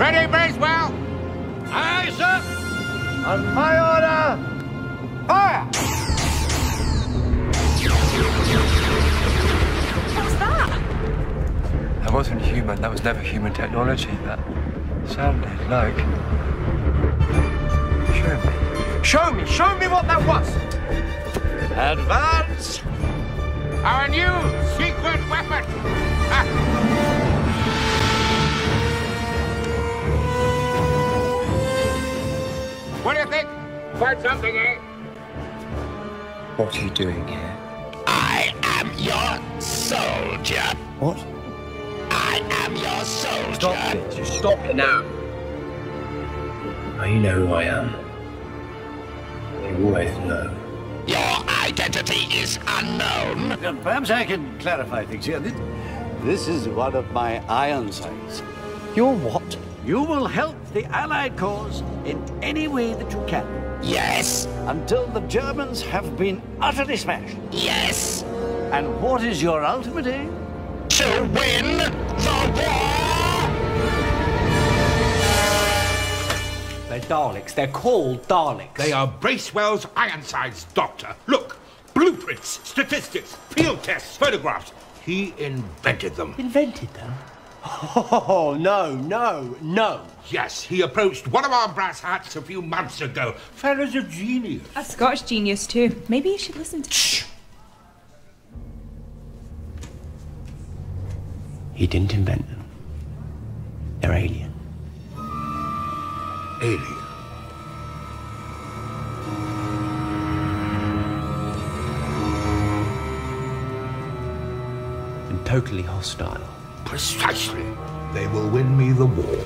Ready, Bracewell? Aye, sir. On my order, fire! What's that? That wasn't human. That was never human technology. That sounded like. Show me. Show me, show me what that was! Advance. Our new secret weapon. Quite something, eh? What are you doing here? I am your soldier. What? I am your soldier. Stop it, just stop it now. Oh, you know who I am. You always know. Your identity is unknown. Uh, Perhaps I can clarify things here. This, this is one of my Ironsides. You're what? You will help the Allied cause in any way that you can Yes, until the Germans have been utterly smashed. yes. And what is your ultimate aim? To win the war. They're Daleks. They're called Daleks. They are Bracewell's Ironsides, Doctor. Look, blueprints, statistics, field tests, photographs. He invented them. invented them. Oh, no, no, no. Yes, he approached one of our brass hats a few months ago. Fella's a genius. A Scottish genius, too. Maybe you should listen to. Shh. He didn't invent them. They're alien. Alien. And totally hostile. Precisely. They will win me the war.